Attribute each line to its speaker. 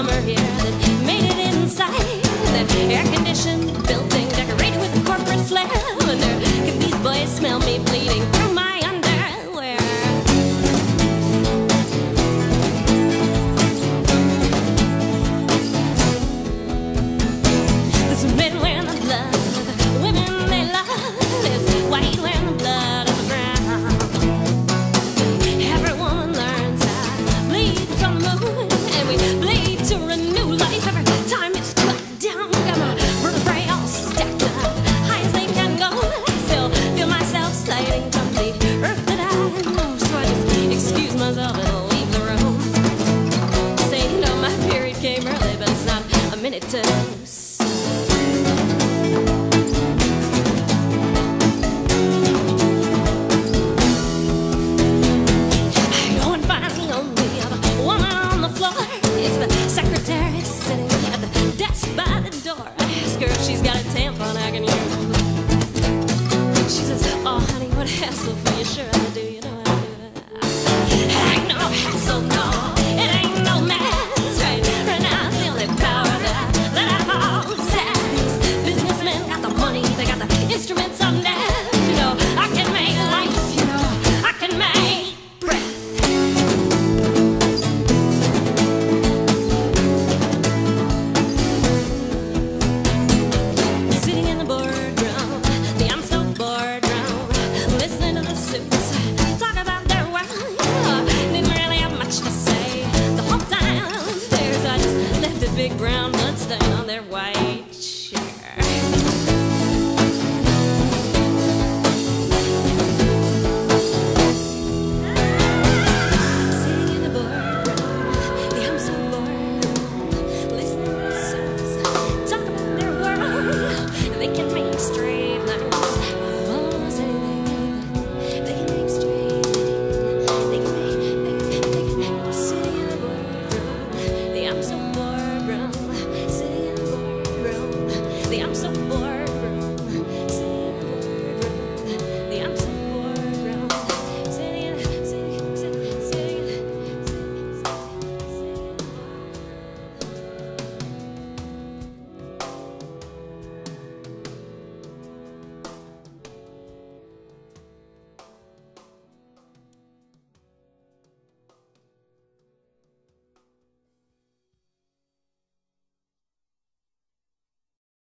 Speaker 1: summer here that made it inside air-conditioned building decorated with corporate flair. And there, can these boys smell me? letters. I know I'm the only on the floor. The instruments of death. You know, I can make life. You know, I can make breath. Sitting in the boardroom, the boardroom, listening to the suits talk about their didn't really have much to say the whole time. There's I just left a big brown blood stain on their white.